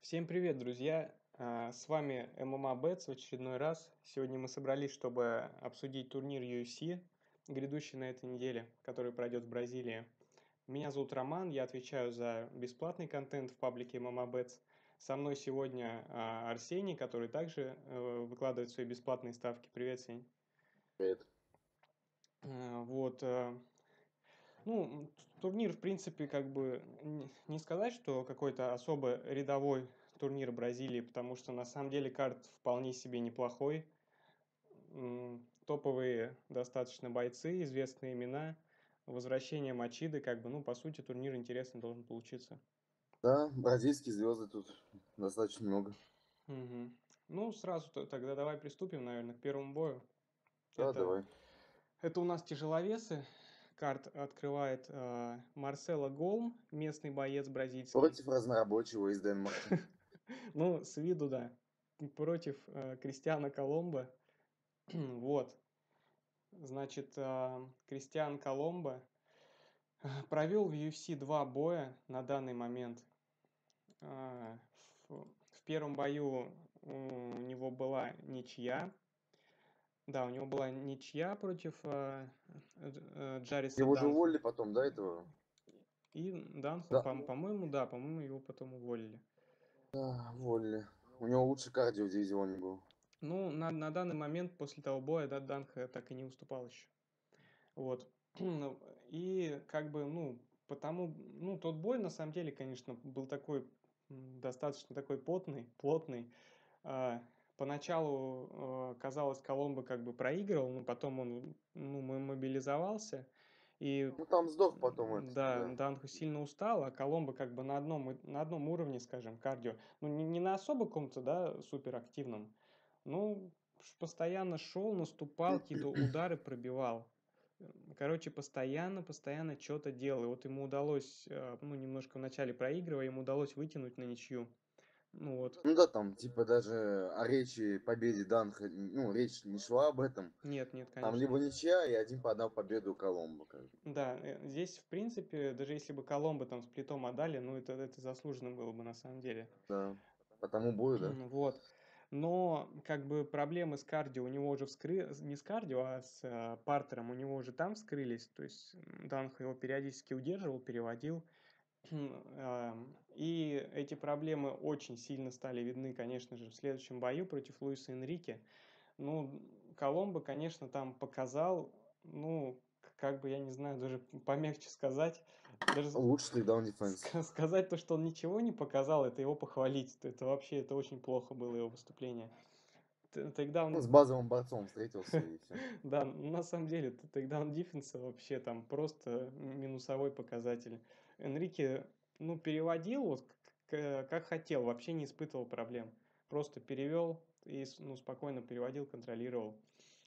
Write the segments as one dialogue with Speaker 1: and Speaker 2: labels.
Speaker 1: Всем привет, друзья! А, С вами MMA Bets в очередной раз. Сегодня мы собрались, чтобы обсудить турнир UFC, грядущий на этой неделе, который пройдет в Бразилии. Меня зовут Роман, я отвечаю за бесплатный контент в паблике MMA Bets. Со мной сегодня а, Арсений, который также э, выкладывает свои бесплатные ставки. Привет, Сень.
Speaker 2: Привет.
Speaker 1: А, Вот. э, Ну, турнир, в принципе, как бы не сказать, что какой-то особо рядовой турнир Бразилии, потому что на самом деле карт вполне себе неплохой. Топовые достаточно бойцы, известные имена. Возвращение Мачиды, как бы, ну, по сути, турнир интересный должен получиться.
Speaker 2: Да, бразильские звезды тут достаточно много.
Speaker 1: Мгм. Ну, сразу то- тогда давай приступим, наверное, к первому бою.
Speaker 2: Да,
Speaker 1: Это-
Speaker 2: давай.
Speaker 1: Это у нас тяжеловесы. Карт открывает э, Марсело Голм, местный боец бразильский.
Speaker 2: Против разнорабочего из Денмарка.
Speaker 1: Ну, с виду, да. Против э, Кристиана Коломбо. Вот. Значит, э, Кристиан Коломбо провел в UFC два боя на данный момент. А, В, в первом бою у него была ничья. Да, у него была ничья против э, э, Джариса
Speaker 2: Его же уволили потом, да, этого?
Speaker 1: И Данфа,
Speaker 2: Да.
Speaker 1: по- по-моему, да, по-моему, его потом уволили.
Speaker 2: Да, уволили. У него лучший кардио в дивизионе был.
Speaker 1: Ну, на, на данный момент, после того боя, да, Данха так и не уступал еще. Вот. Ну, И как бы, ну, потому, ну, тот бой, на самом деле, конечно, был такой, достаточно такой потный, плотный. А, Поначалу э, казалось, Коломбо как бы проигрывал, но потом он, ну, мо- мобилизовался. И
Speaker 2: Ну там сдох потом это.
Speaker 1: да, Данху сильно устал, а Коломбо как бы на одном, на одном уровне, скажем, кардио. Ну, не, не на особо каком-то, да, суперактивном. Ну, постоянно шел, наступал, какие-то удары пробивал. Короче, постоянно, постоянно что-то делал. И вот ему удалось, э, ну, немножко вначале проигрывая, ему удалось вытянуть на ничью. Ну вот.
Speaker 2: Ну да, там типа даже о речи победе Данха, ну, речь не шла об этом.
Speaker 1: Нет, нет,
Speaker 2: Там
Speaker 1: конечно.
Speaker 2: либо ничья и один подал победу Коломбо. Как бы.
Speaker 1: Да, э, здесь, в принципе, даже если бы Коломбо там с плитом отдали, ну, это, это заслуженно было бы на самом деле.
Speaker 2: Да. По тому бою, да.
Speaker 1: Вот. Но как бы проблемы с кардио у него уже вскры... не с кардио, а с э, партером у него уже там вскрылись. То есть м, Данхо его периодически удерживал, переводил. И эти проблемы очень сильно стали видны, конечно же, в следующем бою против Луиса Энрике. Ну, Коломбо, конечно, там показал, ну, как бы, я не знаю, даже помягче сказать, даже
Speaker 2: Лучший дефенс.
Speaker 1: Ска- Сказать то, что он ничего не показал, это его похвалить. Это вообще, это очень плохо было его выступление. Тогда
Speaker 2: Ну,
Speaker 1: он,
Speaker 2: с базовым борцом встретился и все.
Speaker 1: да, ну, на самом деле, тогда он дефенса вообще там просто минусовой показатель. Энрике, ну, переводил вот как хотел, вообще не испытывал проблем. Просто перевел и, ну, спокойно переводил, контролировал.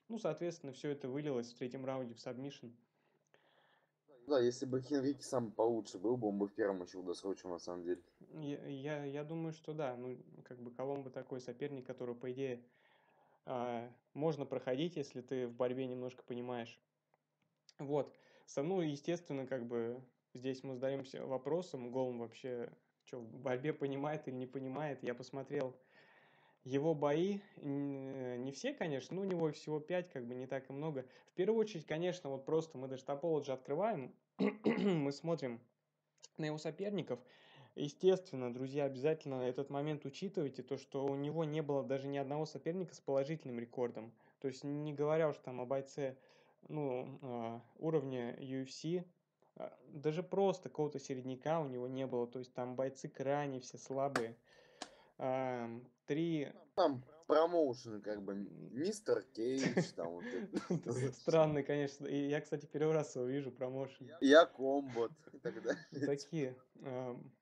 Speaker 1: Ну, соответственно, все это вылилось в третьем раунде в submission.
Speaker 2: Да, если бы Хенрики сам получше был бы, он бы в первом еще досрочил на самом деле.
Speaker 1: Я, я, я думаю, что да. Ну, как бы Коломбо такой соперник, которого, по идее, можно проходить, если ты в борьбе немножко понимаешь. Вот. Мной, естественно, как бы здесь мы задаемся вопросом, Голм вообще что, в борьбе понимает или не понимает. Я посмотрел его бои, не все, конечно, но у него всего 5, как бы не так и много. В первую очередь, конечно, вот просто мы даже Topology открываем, мы смотрим на его соперников. Естественно, друзья, обязательно этот момент учитывайте, то, что у него не было даже ни одного соперника с положительным рекордом. То есть не говоря уж там о бойце ну, а, уровня UFC, а, даже просто какого-то середняка у него не было. То есть там бойцы крайне все слабые. Три
Speaker 2: Там промоушены, как бы, мистер Кейдж, там вот это.
Speaker 1: Странный, конечно. И я, кстати, первый раз его вижу, промоушен.
Speaker 2: Я комбот и так далее.
Speaker 1: Такие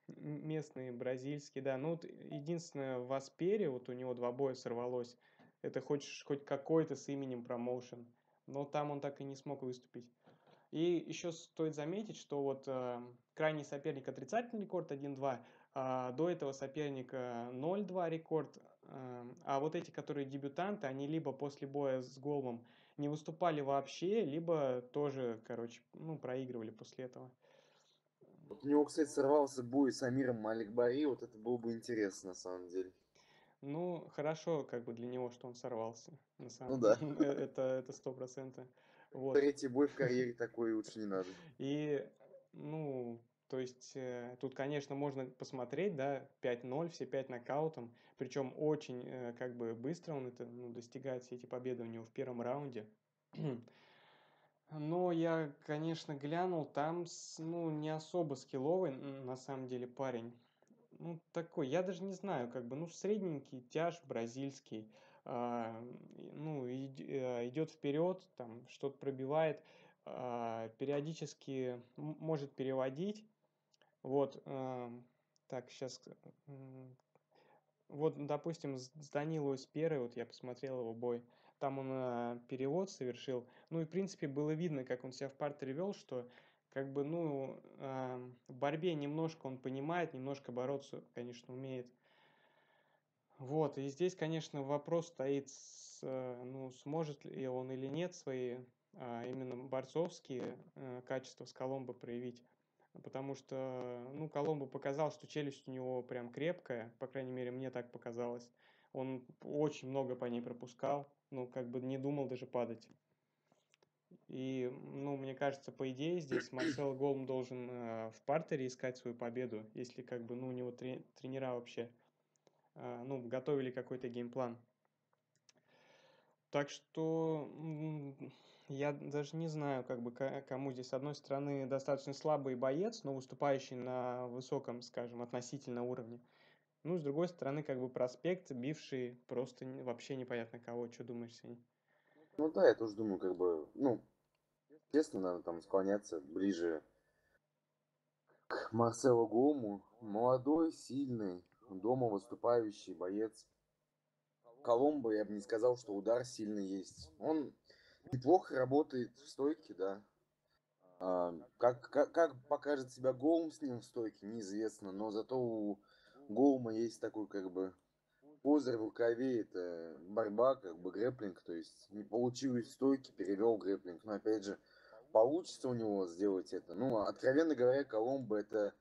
Speaker 1: местные, бразильские, да. Ну, вот единственное, в Аспере, вот у него два боя сорвалось. Это хоть, ш- хоть какой-то с именем промоушен. Но там он так и не смог выступить. И еще стоит заметить, что вот а, крайний соперник отрицательный рекорд 1-2, а до этого соперника 0-2 рекорд. А, А вот эти, которые дебютанты, они либо после боя с Голмом не выступали вообще, либо тоже, короче, ну, проигрывали после этого.
Speaker 2: Вот у него, кстати, сорвался бой с Амиром Маликбари, вот это было бы интересно, на самом деле.
Speaker 1: Ну, хорошо, как бы для него, что он сорвался, на
Speaker 2: Ну
Speaker 1: самом
Speaker 2: да.
Speaker 1: деле. Это это сто процентов. Вот.
Speaker 2: Третий бой в карьере такой лучше не надо.
Speaker 1: И, ну, то есть, э, тут, конечно, можно посмотреть, да, 5-0, все 5 нокаутом, причем очень, э, как бы, быстро он это, ну, достигает все эти победы у него в первом раунде. Но я, конечно, глянул, там, ну, не особо скилловый, на самом деле, парень. Ну, такой, я даже не знаю, как бы, ну, средненький, тяж бразильский, а, и, ну, ид- э, идет вперед, там, что-то пробивает, а, периодически может переводить, вот, ам, так, сейчас, вот, допустим, с Данилой Сперой, вот я посмотрел его бой, там он а, перевод совершил. Ну и, в принципе, было видно, как он себя в партере вел, что как бы, ну, ам, в борьбе немножко он понимает, немножко бороться, конечно, умеет. Вот, и здесь, конечно, вопрос стоит, с, э, ну, сможет ли он или нет свои а, именно борцовские э, качества с Коломбо проявить. Потому что, ну, Коломбо показал, что челюсть у него прям крепкая, по крайней мере, мне так показалось. Он очень много по ней пропускал, ну, как бы не думал даже падать. И, ну, мне кажется, по идее здесь Марсел Голм должен э, в партере искать свою победу, если как бы, ну, у него трени- тренера вообще, э, ну, готовили какой-то геймплан. Так что я даже не знаю, как бы ко- кому здесь. С одной стороны, достаточно слабый боец, но выступающий на высоком, скажем, относительно уровне. Ну, с другой стороны, как бы проспект, бивший просто вообще непонятно кого. Что думаешь, Сень?
Speaker 2: Ну да, я тоже думаю, как бы, ну, естественно, надо там склоняться ближе к Марселу Гому. Молодой, сильный, дома выступающий боец. Коломбо, я бы не сказал, что удар сильный есть. Он неплохо работает в стойке, да. А, как, как, как покажет себя Голм с ним в стойке, неизвестно. Но зато у Голма есть такой, как бы, козырь в рукаве. Это борьба, как бы, грэплинг. То есть не получилось в стойке, перевел грэплинг. Но опять же, получится у него сделать это. Ну, откровенно говоря, Коломбо это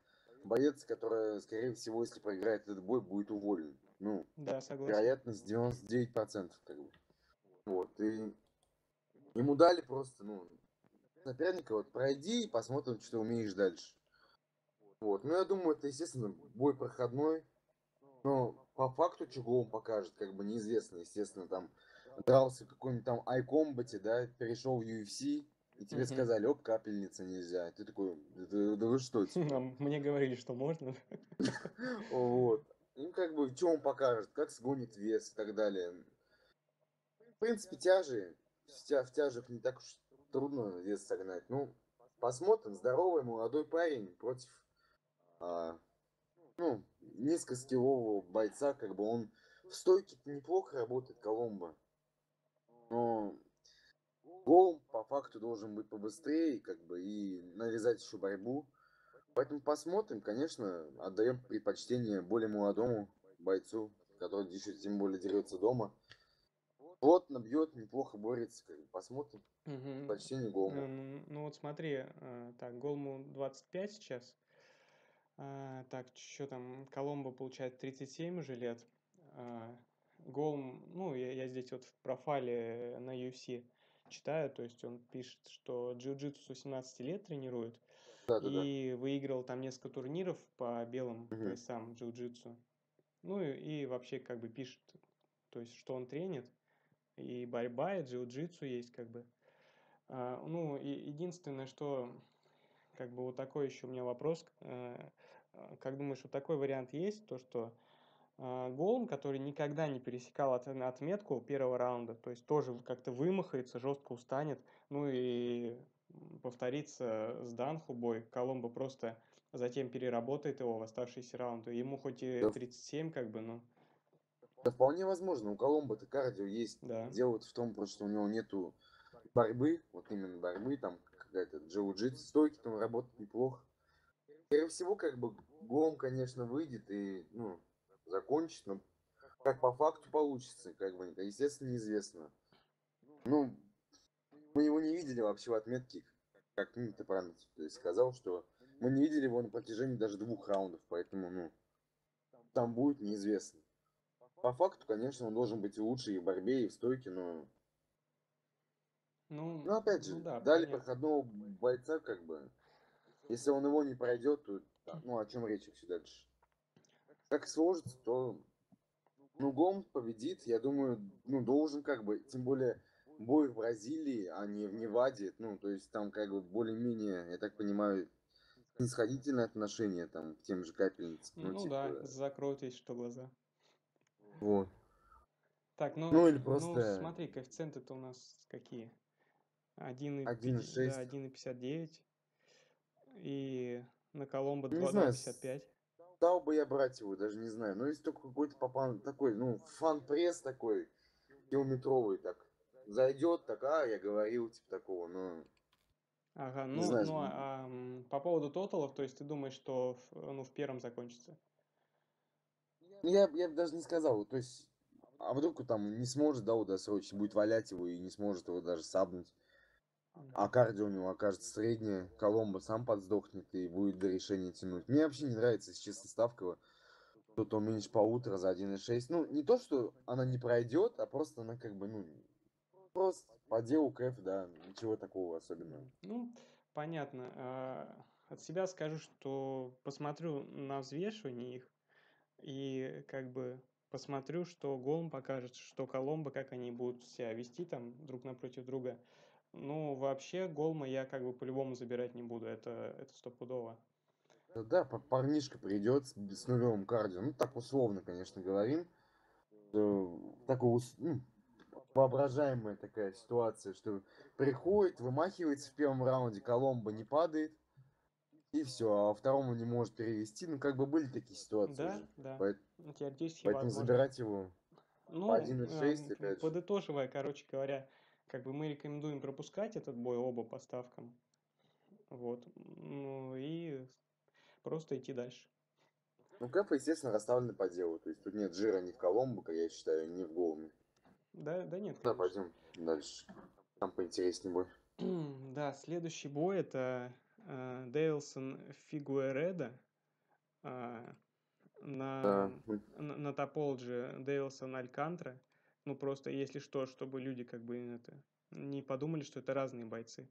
Speaker 2: боец, который, скорее всего, если проиграет этот бой, будет уволен. Ну,
Speaker 1: Да, согласен.
Speaker 2: вероятность 99%, как бы. Вот, и ему дали просто, ну, соперника, вот, пройди и посмотрим, что ты умеешь дальше. Вот, ну, я думаю, это, естественно, бой проходной, но по факту, чего он покажет, как бы неизвестно, естественно, там, дрался в каком-нибудь там iCombat, да, перешел в UFC, и тебе
Speaker 1: Мгм.
Speaker 2: сказали, оп, капельница нельзя. Ты такой, да, да вы что, типа?
Speaker 1: Мне говорили, что можно.
Speaker 2: Вот. Ну, как бы, что он покажет, как сгонит вес и так далее. В принципе, тяжи, в тя- в тяжах не так уж трудно вес согнать. Ну, посмотрим, здоровый молодой парень против, а, ну, низкоскиллового бойца, как бы он в стойке неплохо работает, Коломбо. Но гол по факту должен быть побыстрее, как бы, и навязать еще борьбу. Поэтому посмотрим, конечно, отдаем предпочтение более молодому бойцу, который еще тем более дерется дома. Плотно бьет, неплохо борется, как бы, посмотрим.
Speaker 1: Мгм.
Speaker 2: Предпочтение
Speaker 1: Э,
Speaker 2: Голму.
Speaker 1: Ну, ну вот смотри, э, так, Голму 25 сейчас. А, так, что там, Коломбо получает 37 уже лет. А, Голм, ну, я, я здесь вот в профайле на UFC читаю, то есть он пишет, что джиу-джитсу с 18 лет тренирует
Speaker 2: Да, да, да.
Speaker 1: и выиграл там несколько турниров по белым
Speaker 2: Мгм.
Speaker 1: поясам джиу-джитсу. Ну и, и вообще как бы пишет, то есть что он тренит, и борьба, и джиу-джитсу есть как бы. А, ну, и единственное, что как бы вот такой еще у меня вопрос. э, а, Как думаешь, вот такой вариант есть, то что а, Голм, который никогда не пересекал от- отметку первого раунда, то есть тоже как-то вымахается, жестко устанет, ну и повторится с Данху бой, Коломбо просто затем переработает его в оставшиеся раунды. Ему хоть и
Speaker 2: Да.
Speaker 1: 37, как бы, ну,
Speaker 2: Да вполне возможно, у Коломбо-то кардио есть.
Speaker 1: да.
Speaker 2: Дело в том, просто что у него нету борьбы, вот именно борьбы, там какая-то джиу-джитсу, стойки там работает неплохо. Скорее всего, как бы Голм, конечно, выйдет и, ну, закончит, но как по факту получится, как бы, естественно, неизвестно. Ну, мы его не видели вообще в отметке, как ну, ты правильно то есть, сказал, что мы не видели его на протяжении даже двух раундов, поэтому, ну, там будет неизвестно. По факту, конечно, он должен быть и лучше и в борьбе, и в стойке, но...
Speaker 1: Ну,
Speaker 2: Ну, опять же,
Speaker 1: ну да,
Speaker 2: дали
Speaker 1: понятно.
Speaker 2: проходного бойца, как бы. Если он его не пройдет, то, ну, о чем речь вообще дальше? Как сложится, то, ну, Гом победит, я думаю, ну, должен как бы, тем более, бой в Бразилии, а не в Неваде, ну, то есть там как бы более-менее, я так понимаю, снисходительное отношение там к тем же капельницам.
Speaker 1: Ну,
Speaker 2: Ну,
Speaker 1: да,
Speaker 2: типа,
Speaker 1: закроют есть что глаза.
Speaker 2: Вот.
Speaker 1: Так, ну,
Speaker 2: Ну, или
Speaker 1: ну
Speaker 2: просто
Speaker 1: смотри, коэффициенты-то у нас какие? 1,50,
Speaker 2: 1,6.
Speaker 1: да, 1,59. И на Коломбо
Speaker 2: Не
Speaker 1: 2
Speaker 2: знаю, с-
Speaker 1: 2,55.
Speaker 2: стал бы я брать его, даже не знаю. Но если только какой-то попан такой, ну, фан-пресс такой, километровый, так, зайдет, так, а, я говорил, типа такого, но
Speaker 1: Ага, ну,
Speaker 2: знаю.
Speaker 1: ну а, а, по поводу тоталов, то есть ты думаешь, что ну, в первом закончится?
Speaker 2: Ну, я, я бы даже не сказал, то есть, а вдруг он там не сможет, да, досрочно, будет валять его и не сможет его даже сабнуть. А кардио у него окажется среднее, Коломбо сам подсдохнет и будет до решения тянуть. Мне вообще не нравится, если честно, ставка. Кто-то меньше полутора за 1.6. Ну, не то, что она не пройдет, а просто она как бы, ну, просто по делу КФ, да, ничего такого особенного.
Speaker 1: Ну, понятно. А, От себя скажу, что посмотрю на взвешивание их и как бы посмотрю, что Голм покажет, что Коломбо, как они будут себя вести там друг напротив друга. Ну, вообще, Голма я как бы по-любому забирать не буду, это, это стопудово.
Speaker 2: Да, да, па- парнишка придет с, с нулевым кардио. Ну, так условно, конечно, говорим. Такой, ус- ну, воображаемая такая ситуация, что приходит, вымахивается в первом раунде, Коломбо не падает, и все, а во втором он не может перевести. Ну, как бы были такие ситуации
Speaker 1: Да,
Speaker 2: уже.
Speaker 1: да, теоретически
Speaker 2: Поэтому
Speaker 1: возможно.
Speaker 2: забирать его
Speaker 1: Ну,
Speaker 2: по 1.6,
Speaker 1: эм,
Speaker 2: опять же.
Speaker 1: подытоживая, короче говоря, как бы мы рекомендуем пропускать этот бой оба по ставкам. Вот. Ну и просто идти дальше.
Speaker 2: Ну, кэфы, естественно, расставлены по делу. То есть тут нет жира ни в Коломбо, как я считаю, ни в Голме.
Speaker 1: Да, да нет,
Speaker 2: Да,
Speaker 1: конечно.
Speaker 2: пойдем дальше. Там поинтереснее бой.
Speaker 1: Да, следующий бой это Дейлсон Фигуэреда. А, на,
Speaker 2: Да,
Speaker 1: на, на Topology Дейлсон Алькантра. Ну, просто, если что, чтобы люди как бы это не подумали, что это разные бойцы.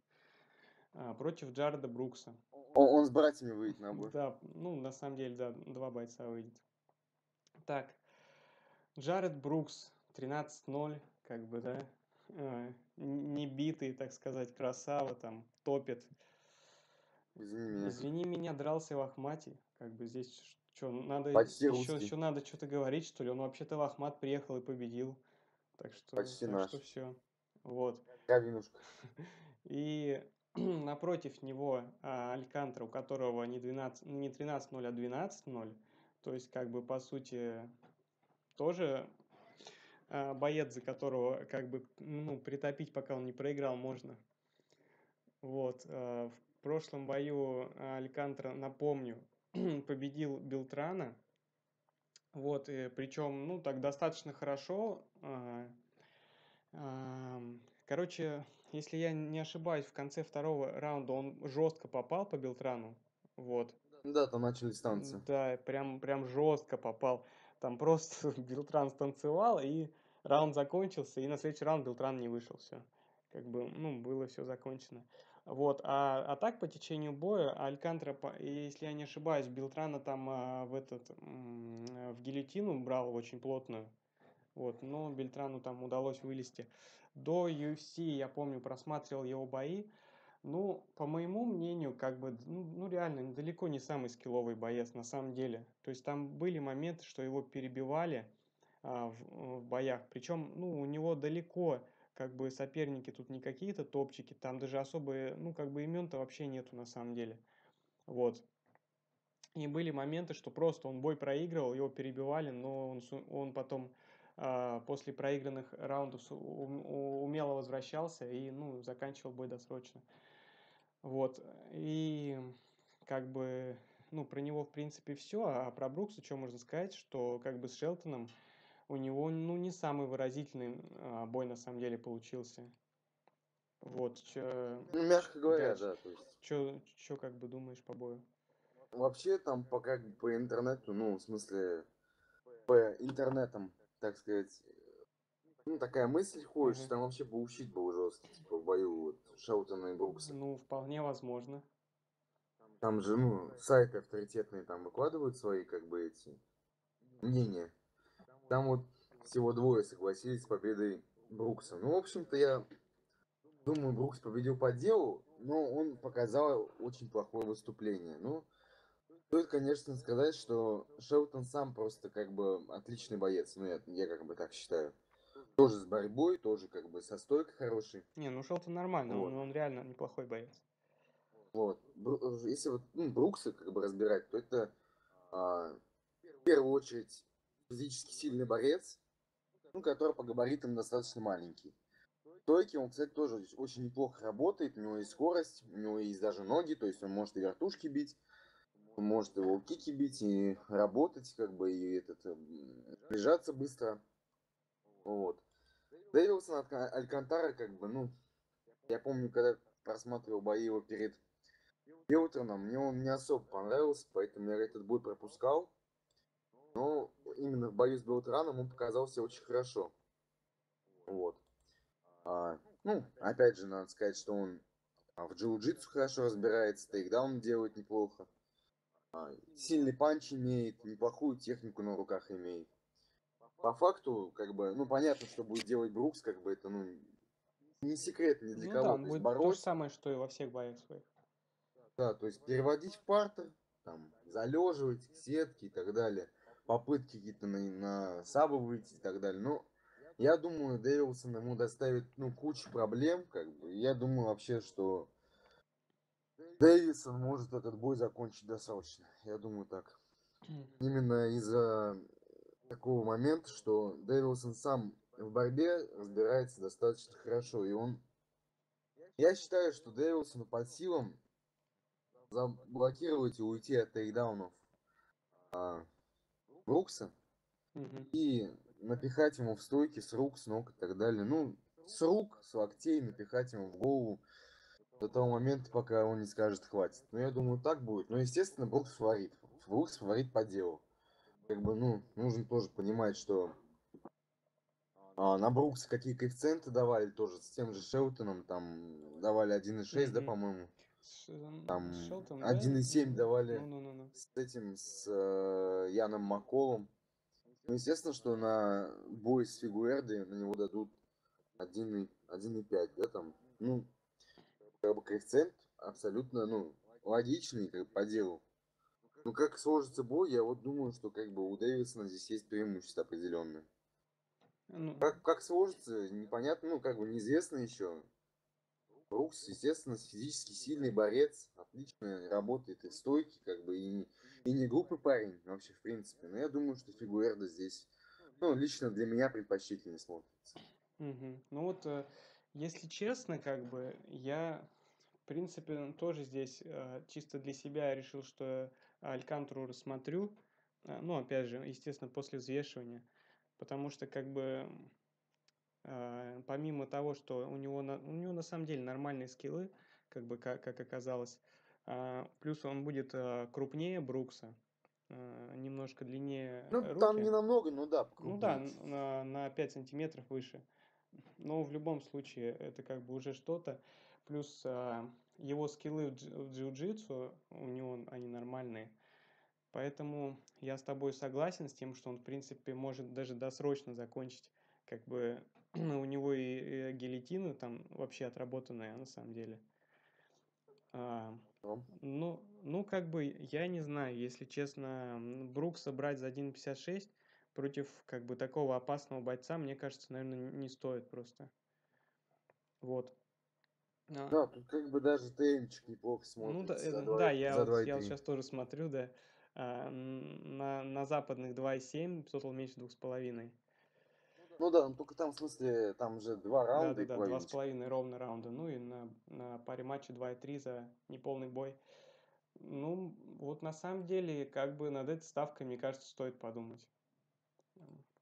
Speaker 1: А, против Джареда Брукса.
Speaker 2: Он, он с братьями выйдет на бой.
Speaker 1: Да, ну, на самом деле, да, два бойца выйдет. Так, Джаред Брукс, 13-0, как бы, да, э, н- не битый, так сказать, красава, там, топит.
Speaker 2: Извини меня.
Speaker 1: Извини меня, дрался в Ахмате, как бы здесь, что, надо,
Speaker 2: Почти
Speaker 1: еще,
Speaker 2: русский.
Speaker 1: еще надо что-то говорить, что ли, он вообще-то в Ахмат приехал и победил, так что,
Speaker 2: Почти
Speaker 1: так
Speaker 2: наш.
Speaker 1: что все, вот.
Speaker 2: Кровинушка.
Speaker 1: И напротив него а, Алькантра, у которого не, 12, не 13-0, а 12-0. То есть, как бы, по сути, тоже а, боец, за которого, как бы, ну, притопить, пока он не проиграл, можно. Вот. а, В прошлом бою Алькантра, напомню, победил Белтрана. Вот, и причем, ну, так достаточно хорошо. а, Короче, если я не ошибаюсь, в конце второго раунда он жестко попал по Белтрану. Вот.
Speaker 2: Да, там начались танцы.
Speaker 1: Да, прям, прям жестко попал. Там просто Белтран станцевал, и раунд закончился, и на следующий раунд Белтран не вышел. Все. Как бы, ну, было все закончено. Вот, а, а так по течению боя Алькантра, если я не ошибаюсь, Белтрана там а, в этот э, в гильотину брал очень плотную. Вот, но Бельтрану там удалось вылезти. До UFC, я помню, просматривал его бои. Ну, по моему мнению, как бы, ну, ну, реально, далеко не самый скилловый боец на самом деле. То есть там были моменты, что его перебивали а, в, в боях. Причем, ну, у него далеко, как бы, соперники тут не какие-то топчики, там даже особые, ну, как бы, имен-то вообще нету на самом деле. Вот. И были моменты, что просто он бой проигрывал, его перебивали, но он, он потом а, после проигранных раундов умело возвращался и ну, заканчивал бой досрочно. Вот. И как бы, ну, про него, в принципе, все. А про Брукса что можно сказать, что как бы с Шелтоном у него, ну, не самый выразительный а, бой на самом деле получился. Вот. Чё,
Speaker 2: Ну, мягко говоря,
Speaker 1: дальше.
Speaker 2: да. То есть,
Speaker 1: чё, чё как бы думаешь по бою?
Speaker 2: Вообще там по как бы по интернету, ну, в смысле, по интернетам, так сказать, ну, такая мысль ходит, что
Speaker 1: Мгм.
Speaker 2: там вообще поучить был жестко, типа, в бою вот Шелтона и Брукса.
Speaker 1: Ну, вполне возможно.
Speaker 2: Там же, ну, сайты авторитетные там выкладывают свои, как бы, эти мнения. Там вот всего двое согласились с победой Брукса. Ну, в общем-то, я думаю, Брукс победил по делу, но он показал очень плохое выступление. Ну, стоит, конечно, сказать, что Шелтон сам просто как бы отличный боец. Ну, я, я как бы так считаю. Тоже с борьбой, тоже как бы со стойкой хороший.
Speaker 1: Не, ну Шелтон нормально, он,
Speaker 2: Вот.
Speaker 1: он реально неплохой боец.
Speaker 2: Вот. Если вот ну, Брукса как бы разбирать, то это а, в первую очередь физически сильный борец, ну, который по габаритам достаточно маленький. Стойки он, кстати, тоже очень неплохо работает, у него есть скорость, у него есть даже ноги, то есть он может и вертушки бить, может и волкики бить, и работать, как бы, и этот, м, бежаться быстро. Вот. Дэвилсон от Ка- Алькантара, как бы, ну, я помню, когда просматривал бои его перед Белтроном, мне он не особо понравился, поэтому я этот бой пропускал. Но именно в бою с Белтраном он показался очень хорошо. Вот. А, ну, опять же, надо сказать, что он а, в джиу-джитсу хорошо разбирается, тейкдаун делает неплохо. А, сильный панч имеет, неплохую технику на руках имеет. По факту, как бы, ну, понятно, что будет делать Брукс, как бы это, ну, не секрет ни для
Speaker 1: Ну
Speaker 2: кого.
Speaker 1: да, будет то же
Speaker 2: бороться,
Speaker 1: самое, что и во всех боях своих.
Speaker 2: Да, то есть переводить в партер, там, залеживать, сетки и так далее, попытки какие-то на, на сабы выйти и так далее. Ну, я думаю, Дэвилсон ему доставит, ну, кучу проблем, как бы. Я думаю вообще, что Дэвисон может этот бой закончить досрочно. Я думаю так. Именно из-за такого момента, что Дэвилсон сам в борьбе разбирается достаточно хорошо, и он... Я считаю, что Дэвилсону под силам заблокировать и уйти от тейкдаунов а, Брукса
Speaker 1: Мгм.
Speaker 2: и напихать ему в стойки с рук, с ног и так далее. Ну, с рук, с локтей напихать ему в голову до того момента, пока он не скажет хватит. Ну, я думаю, так будет. Но, естественно, Брукс фаворит. Брукс фаворит по делу. Как бы, ну, нужно тоже понимать, что а, на Брукса какие коэффициенты давали тоже с тем же Шелтоном, там давали 1,6, да,
Speaker 1: Мгм.
Speaker 2: по-моему.
Speaker 1: Эм,
Speaker 2: Там
Speaker 1: с Шелтоном, да?
Speaker 2: 1,7 давали
Speaker 1: Ну-ну-ну.
Speaker 2: с этим, с э, Яном Макколом. Ну, естественно, что на бой с Фигуэрдой на него дадут 1,5, 1,5, да, там, ну, как бы коэффициент абсолютно, ну, логичный, как бы, по делу. Ну, как сложится бой, я вот думаю, что, как бы, у Дэвисона здесь есть преимущество определенное.
Speaker 1: Ну,
Speaker 2: Как, как сложится, непонятно, ну, как бы, неизвестно еще. Брукс, естественно, физически сильный борец, отлично работает и в стойке, как бы, и, и не глупый парень вообще, в принципе. Но я думаю, что Фигуэрда здесь, ну, лично для меня предпочтительнее смотрится.
Speaker 1: мгм. Ну вот, э, если честно, как бы, я, в принципе, тоже здесь э, чисто для себя решил, что Алькантру рассмотрю. Э, Ну, опять же, естественно, после взвешивания. Потому что, как бы, помимо того, что у него, на, у него на самом деле нормальные скиллы, как бы, как, как оказалось, а, плюс он будет э, крупнее Брукса, немножко длиннее
Speaker 2: Ну,
Speaker 1: руки.
Speaker 2: там не намного, но да,
Speaker 1: Ну да, на, на 5 сантиметров выше. Но в любом случае это как бы уже что-то. Плюс а, его скиллы в джиу-джитсу, у него они нормальные. Поэтому я с тобой согласен с тем, что он, в принципе, может даже досрочно закончить. Как бы у него и, и гильотина там вообще отработанная на самом деле. А,
Speaker 2: Ну,
Speaker 1: ну, ну, как бы, я не знаю, если честно, Брукса брать за 1.56 против, как бы, такого опасного бойца, мне кажется, наверное, не стоит просто. Вот. А,
Speaker 2: Да, тут как бы даже ТМчик неплохо
Speaker 1: ну, да,
Speaker 2: за
Speaker 1: э,
Speaker 2: 2,
Speaker 1: да, я
Speaker 2: за
Speaker 1: вот, я вот
Speaker 2: 2,3.
Speaker 1: сейчас тоже смотрю, да, а, на, на западных 2.7, Total меньше 2.5.
Speaker 2: Ну да, ну только там, в смысле, там уже два раунда и
Speaker 1: Да-да-да, два с половиной ровно раунда. Ну и на, на паре матчей 2.3 за неполный бой. Ну, вот на самом деле, как бы над этой ставкой, мне кажется, стоит подумать.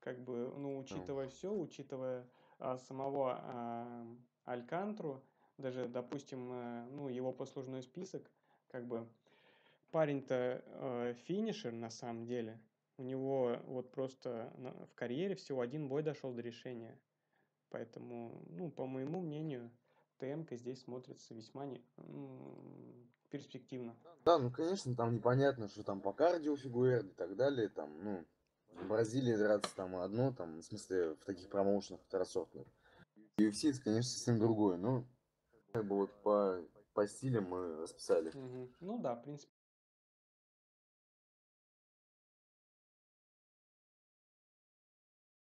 Speaker 1: Как бы, ну, учитывая все, учитывая а, самого а, Алькантру, даже, допустим, э, ну, его послужной список, как бы парень-то, э, финишер на самом деле. У него вот просто в карьере всего один бой дошел до решения. Поэтому, ну, по моему мнению, ТМ-ка здесь смотрится весьма не перспективно.
Speaker 2: Да, ну, конечно, там непонятно, что там по кардио фигурирует и так далее. Там, ну, в Бразилии драться там одно, там, в смысле, в таких промоушенах второсортных. UFC это, конечно, совсем другое. Ну, как бы вот по, по стилям мы расписали.
Speaker 1: Мгм. Ну да, в принципе.